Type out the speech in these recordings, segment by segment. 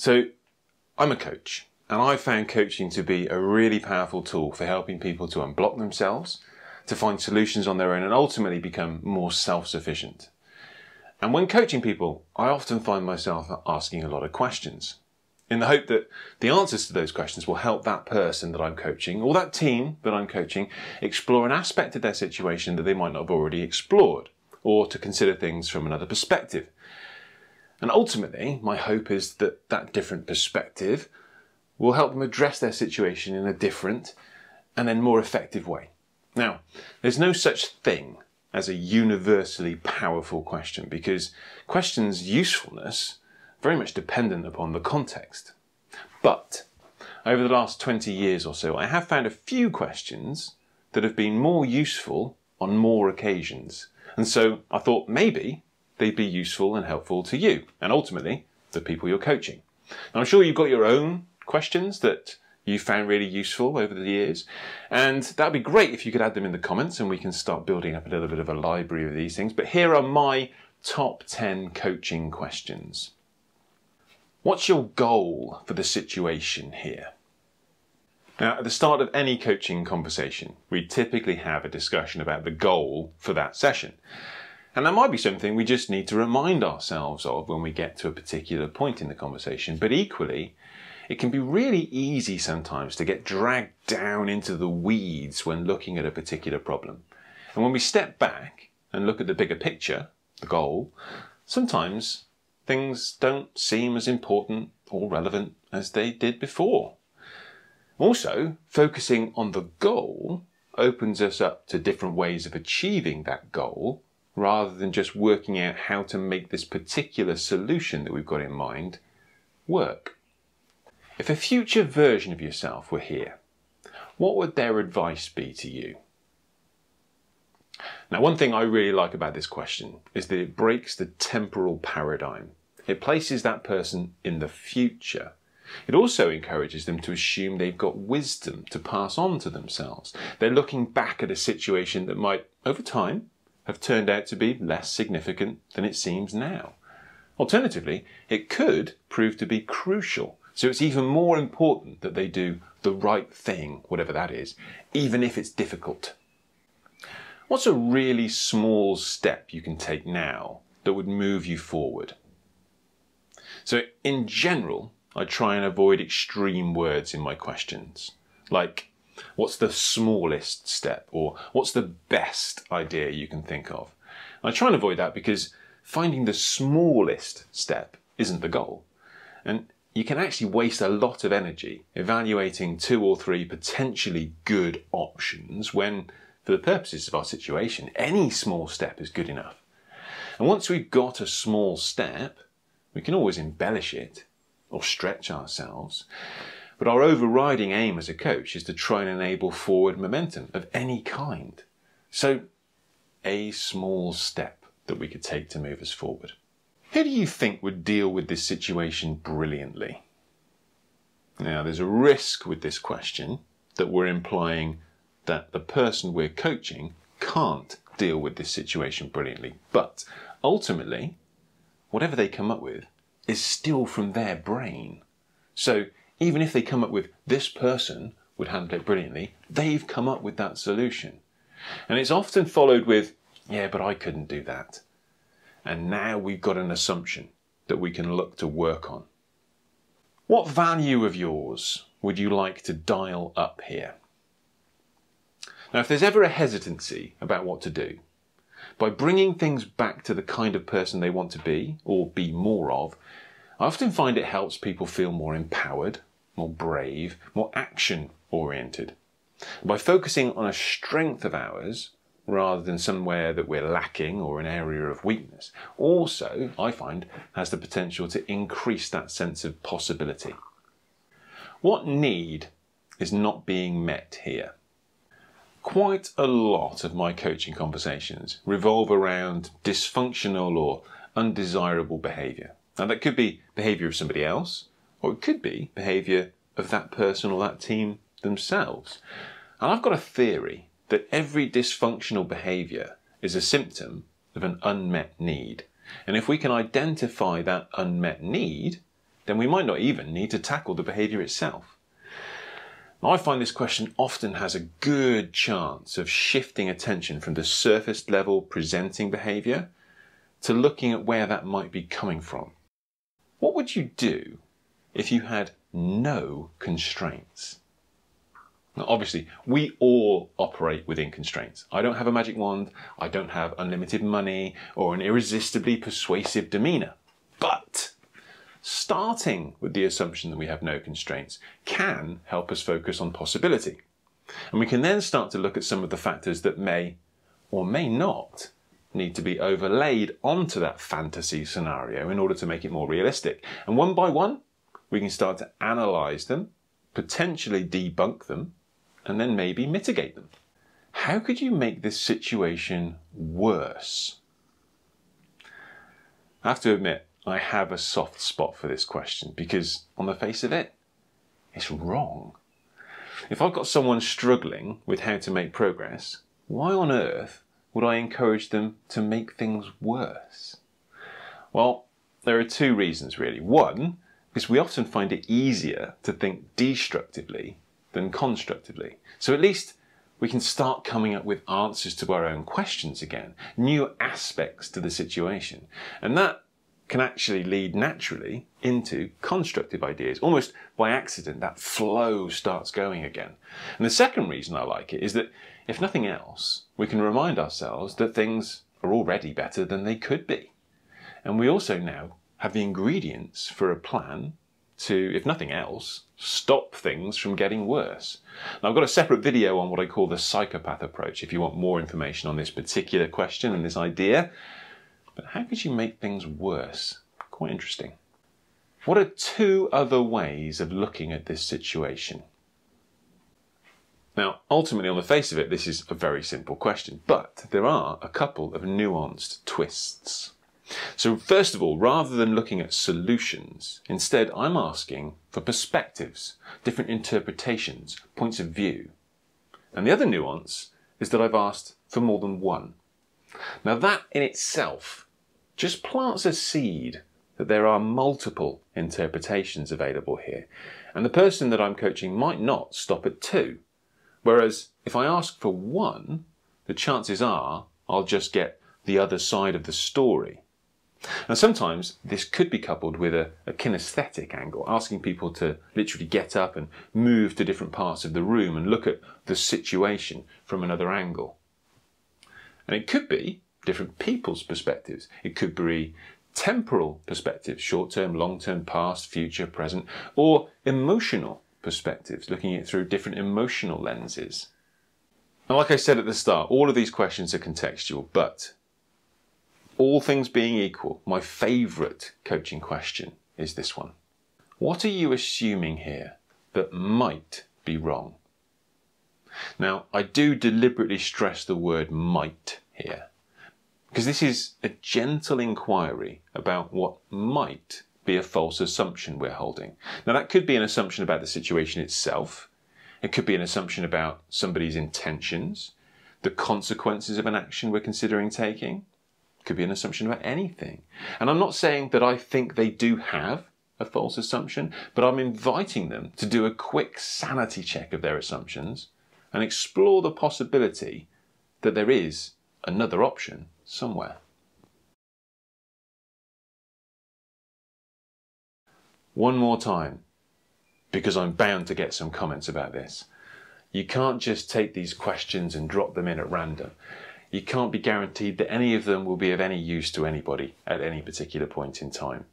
So, I'm a coach, and I've found coaching to be a really powerful tool for helping people to unblock themselves, to find solutions on their own, and ultimately become more self sufficient. And when coaching people, I often find myself asking a lot of questions in the hope that the answers to those questions will help that person that I'm coaching or that team that I'm coaching explore an aspect of their situation that they might not have already explored or to consider things from another perspective. And ultimately, my hope is that that different perspective will help them address their situation in a different and then more effective way. Now, there's no such thing as a universally powerful question because questions' usefulness very much dependent upon the context. But over the last 20 years or so, I have found a few questions that have been more useful on more occasions. And so I thought maybe they'd be useful and helpful to you and ultimately the people you're coaching. Now, I'm sure you've got your own questions that you found really useful over the years. And that'd be great if you could add them in the comments and we can start building up a little bit of a library of these things. But here are my top 10 coaching questions. What's your goal for the situation here? Now, at the start of any coaching conversation, we typically have a discussion about the goal for that session. And that might be something we just need to remind ourselves of when we get to a particular point in the conversation. But equally, it can be really easy sometimes to get dragged down into the weeds when looking at a particular problem. And when we step back and look at the bigger picture, the goal, sometimes things don't seem as important or relevant as they did before. Also, focusing on the goal opens us up to different ways of achieving that goal rather than just working out how to make this particular solution that we've got in mind work. If a future version of yourself were here, what would their advice be to you? Now, one thing I really like about this question is that it breaks the temporal paradigm. It places that person in the future. It also encourages them to assume they've got wisdom to pass on to themselves. They're looking back at a situation that might, over time, have turned out to be less significant than it seems now. Alternatively, it could prove to be crucial. So it's even more important that they do the right thing, whatever that is, even if it's difficult. What's a really small step you can take now that would move you forward? So, in general, I try and avoid extreme words in my questions, like, what's the smallest step, or what's the best idea you can think of? I try and avoid that because finding the smallest step isn't the goal. And you can actually waste a lot of energy evaluating two or three potentially good options when, for the purposes of our situation, any small step is good enough. And once we've got a small step, we can always embellish it or stretch ourselves. But our overriding aim as a coach is to try and enable forward momentum of any kind. So, a small step that we could take to move us forward. Who do you think would deal with this situation brilliantly? Now, there's a risk with this question that we're implying that the person we're coaching can't deal with this situation brilliantly. But ultimately, whatever they come up with is still from their brain. So even if they come up with this person would handle it brilliantly, they've come up with that solution. And it's often followed with, yeah, but I couldn't do that. And now we've got an assumption that we can look to work on. What value of yours would you like to dial up here? Now, if there's ever a hesitancy about what to do, by bringing things back to the kind of person they want to be or be more of, I often find it helps people feel more empowered, more brave, more action oriented. By focusing on a strength of ours rather than somewhere that we're lacking or an area of weakness, also, I find, has the potential to increase that sense of possibility. What need is not being met here? Quite a lot of my coaching conversations revolve around dysfunctional or undesirable behaviour. Now, that could be behaviour of somebody else, or it could be behaviour of that person or that team themselves. And I've got a theory that every dysfunctional behaviour is a symptom of an unmet need. And if we can identify that unmet need, then we might not even need to tackle the behaviour itself. I find this question often has a good chance of shifting attention from the surface level presenting behaviour to looking at where that might be coming from. What would you do if you had no constraints? Now, obviously, we all operate within constraints. I don't have a magic wand, I don't have unlimited money or an irresistibly persuasive demeanour. But starting with the assumption that we have no constraints can help us focus on possibility. And we can then start to look at some of the factors that may or may not need to be overlaid onto that fantasy scenario in order to make it more realistic. And one by one, we can start to analyze them, potentially debunk them, and then maybe mitigate them. How could you make this situation worse? I have to admit, I have a soft spot for this question because, on the face of it, it's wrong. If I've got someone struggling with how to make progress, why on earth would I encourage them to make things worse? Well, there are two reasons really. One, because we often find it easier to think destructively than constructively. So at least we can start coming up with answers to our own questions again, new aspects to the situation. And that can actually lead naturally into constructive ideas. Almost by accident, that flow starts going again. And the second reason I like it is that, if nothing else, we can remind ourselves that things are already better than they could be. And we also now have the ingredients for a plan to, if nothing else, stop things from getting worse. Now, I've got a separate video on what I call the psychopath approach if you want more information on this particular question and this idea. But how could you make things worse? Quite interesting. What are two other ways of looking at this situation? Now, ultimately, on the face of it, this is a very simple question, but there are a couple of nuanced twists. So, first of all, rather than looking at solutions, instead I'm asking for perspectives, different interpretations, points of view. And the other nuance is that I've asked for more than one. Now, that in itself just plants a seed that there are multiple interpretations available here. And the person that I'm coaching might not stop at two. Whereas if I ask for one, the chances are I'll just get the other side of the story. And sometimes this could be coupled with a, a, kinesthetic angle, asking people to literally get up and move to different parts of the room and look at the situation from another angle. And it could be different people's perspectives. It could be temporal perspectives, short term, long term, past, future, present, or emotional perspectives, looking at it through different emotional lenses. And like I said at the start, all of these questions are contextual, but all things being equal, my favourite coaching question is this one. What are you assuming here that might be wrong? Now, I do deliberately stress the word might here, because this is a gentle inquiry about what might be a false assumption we're holding. Now, that could be an assumption about the situation itself, it could be an assumption about somebody's intentions, the consequences of an action we're considering taking could be an assumption about anything. And I'm not saying that I think they do have a false assumption, but I'm inviting them to do a quick sanity check of their assumptions and explore the possibility that there is another option somewhere. One more time, because I'm bound to get some comments about this. You can't just take these questions and drop them in at random you can't be guaranteed that any of them will be of any use to anybody at any particular point in time.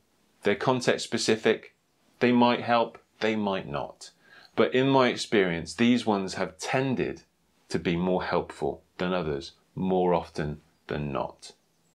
They're context specific, they might help, they might not. But in my experience, these ones have tended to be more helpful than others more often than not.